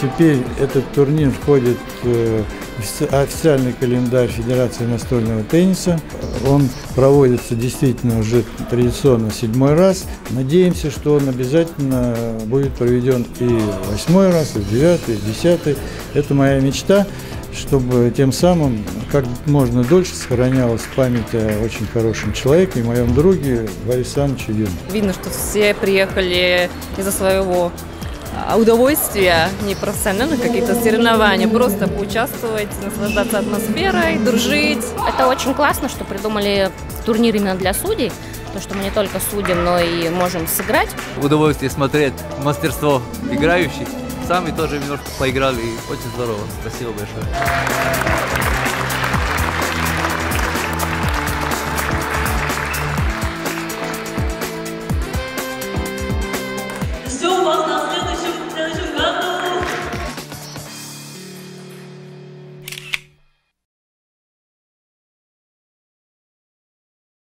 Теперь этот турнир входит э, в офици- официальный календарь Федерации настольного тенниса. Он проводится действительно уже традиционно седьмой раз. Надеемся, что он обязательно будет проведен и восьмой раз, и девятый, и десятый. Это моя мечта, чтобы тем самым как можно дольше сохранялась память о очень хорошем человеке и моем друге Александровичу Юну. Видно, что все приехали из-за своего а, удовольствия, не профессиональных каких-то соревнований, просто поучаствовать, наслаждаться атмосферой, дружить. Это очень классно, что придумали турнир именно для судей, то, что мы не только судим, но и можем сыграть. удовольствие смотреть мастерство играющих. Сами тоже немножко поиграли, и очень здорово. Спасибо большое.